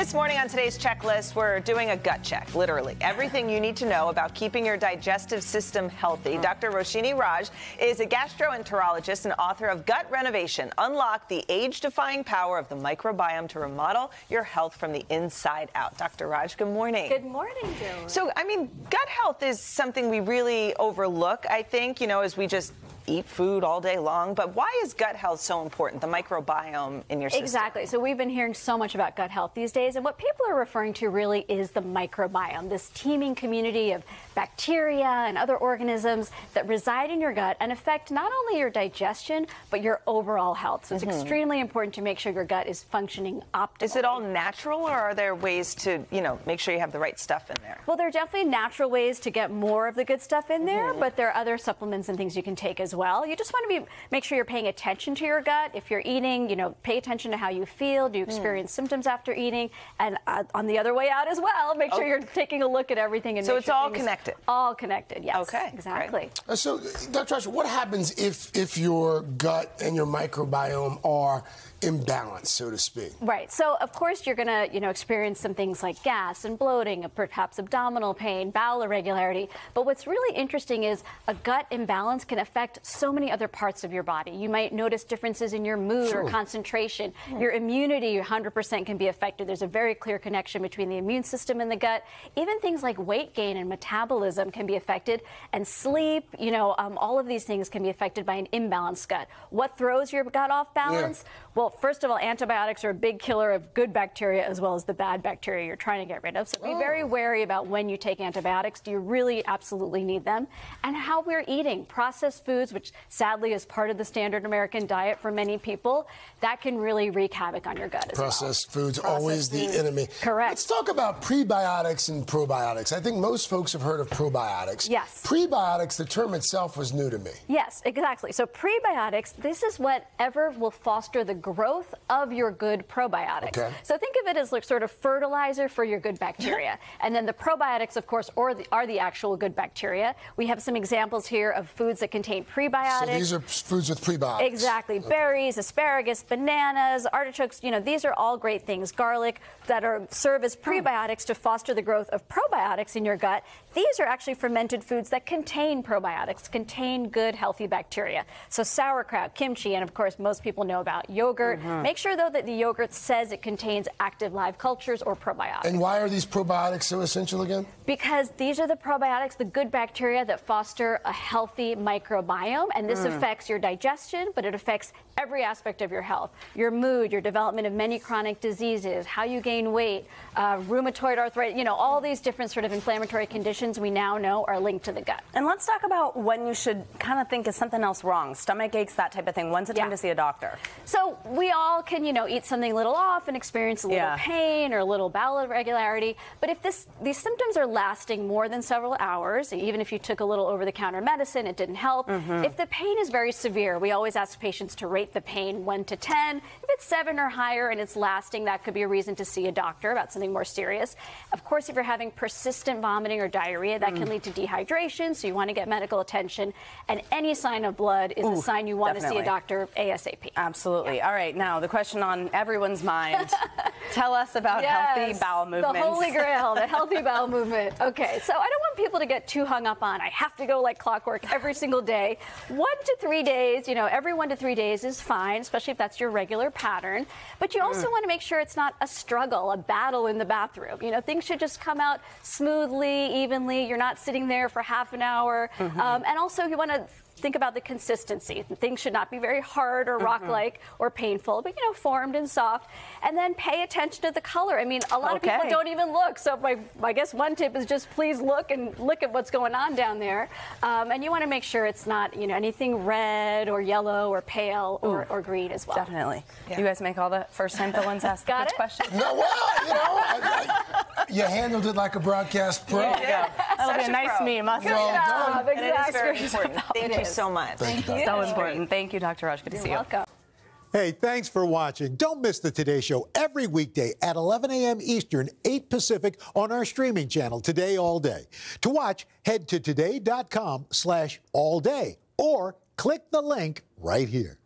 This morning on today's checklist, we're doing a gut check, literally. Everything you need to know about keeping your digestive system healthy. Mm. Dr. Roshini Raj is a gastroenterologist and author of Gut Renovation Unlock the Age Defying Power of the Microbiome to Remodel Your Health from the Inside Out. Dr. Raj, good morning. Good morning, Joe. So, I mean, gut health is something we really overlook, I think, you know, as we just eat food all day long. But why is gut health so important, the microbiome in your system? Exactly. So we've been hearing so much about gut health these days. And what people are referring to really is the microbiome, this teeming community of bacteria and other organisms that reside in your gut and affect not only your digestion, but your overall health. So it's mm-hmm. extremely important to make sure your gut is functioning optimally. Is it all natural or are there ways to, you know, make sure you have the right stuff in there? Well, there are definitely natural ways to get more of the good stuff in there, mm-hmm. but there are other supplements and things you can take as well. You just want to be make sure you're paying attention to your gut. If you're eating, you know, pay attention to how you feel. Do you hmm. experience mm. symptoms after eating? And uh, on the other way out as well, make sure you're taking a look at everything. And so it's sure all connected. All connected. Yes. Okay. Exactly. Uh, so, Dr. Asher, what happens if if your gut and your microbiome are imbalance, so to speak. Right. So, of course, you're going to, you know, experience some things like gas and bloating, perhaps abdominal pain, bowel irregularity. But what's really interesting is a gut imbalance can affect so many other parts of your body. You might notice differences in your mood sure. or concentration. Mm. Your immunity, 100% can be affected. There's a very clear connection between the immune system and the gut. Even things like weight gain and metabolism can be affected, and sleep. You know, um, all of these things can be affected by an imbalanced gut. What throws your gut off balance? Yeah. Well, first of all, antibiotics are a big killer of good bacteria as well as the bad bacteria you're trying to get rid of. So be very oh. wary about when you take antibiotics. Do you really absolutely need them? And how we're eating. Processed foods, which sadly is part of the standard American diet for many people, that can really wreak havoc on your gut Processed well. foods, Processed always foods. the enemy. Correct. Let's talk about prebiotics and probiotics. I think most folks have heard of probiotics. Yes. Prebiotics, the term itself was new to me. Yes, exactly. So prebiotics, this is whatever will foster the growth growth of your good probiotics. Okay. So think of it as like sort of fertilizer for your good bacteria. and then the probiotics, of course, are the, are the actual good bacteria. We have some examples here of foods that contain prebiotics. So these are foods with prebiotics. Exactly. Okay. Berries, asparagus, bananas, artichokes, you know, these are all great things. Garlic that are serve as hmm. prebiotics to foster the growth of probiotics in your gut. These are actually fermented foods that contain probiotics, contain good, healthy bacteria. So sauerkraut, kimchi, and of course, most people know about yogurt. Mm-hmm. Make sure, though, that the yogurt says it contains active live cultures or probiotics. And why are these probiotics so essential again? Because these are the probiotics, the good bacteria that foster a healthy microbiome. And this mm. affects your digestion, but it affects every aspect of your health your mood, your development of many chronic diseases, how you gain weight, uh, rheumatoid arthritis, you know, all these different sort of inflammatory conditions we now know are linked to the gut. And let's talk about when you should kind of think is something else wrong, stomach aches, that type of thing. When's it time yeah. to see a doctor? So we all can, you know, eat something a little off and experience a little yeah. pain or a little bowel irregularity. But if this these symptoms are lasting more than several hours, even if you took a little over-the-counter medicine, it didn't help. Mm-hmm. If the pain is very severe, we always ask patients to rate the pain 1 to 10. If it's 7 or higher and it's lasting, that could be a reason to see a doctor about something more serious. Of course, if you're having persistent vomiting or diarrhea, that mm. can lead to dehydration, so you want to get medical attention. And any sign of blood is Ooh, a sign you want definitely. to see a doctor ASAP. Absolutely. Yeah. All right, now the question on everyone's mind. Tell us about yes, healthy bowel movements. The holy grail, the healthy bowel movement. Okay, so I don't want people to get too hung up on I have to go like clockwork every single day. One to three days, you know, every one to three days is fine especially if that's your regular pattern. But you also mm. want to make sure it's not a struggle, a battle in the bathroom. You know, things should just come out smoothly, evenly. You're not sitting there for half an hour. Mm-hmm. Um, and also, you want to think about the consistency. Things should not be very hard or rock like mm-hmm. or painful, but you know, formed and soft. And then pay attention to the color. I mean, a lot okay. of people don't even look. So my, I guess one tip is just please look and look at what's going on down there. Um, and you want to make sure it's not, you know, anything red or yellow or pale or, or green as well. Definitely. Yeah. You guys make all the first time fill-ins ask the questions? No, well, you know, I, I, you handled it like a broadcast pro. Yeah. That'll Such be a, a nice pro. meme. Well done. Exactly. It is very important. Thank you so much. Thank, Thank you. So important. Thank you, Dr. Raj. Good to You're see welcome. you. Welcome. Hey, thanks for watching. Don't miss the Today Show every weekday at 11 a.m. Eastern, 8 Pacific on our streaming channel, Today All Day. To watch, head to today.com slash all day or click the link right here.